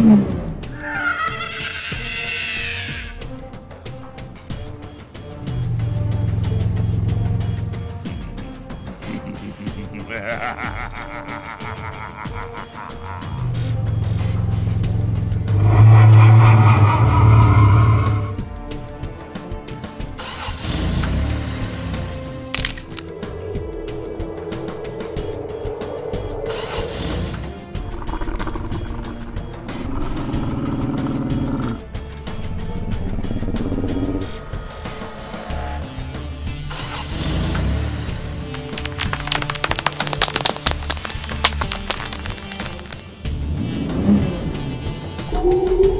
Ha ha ha ha! Ooh.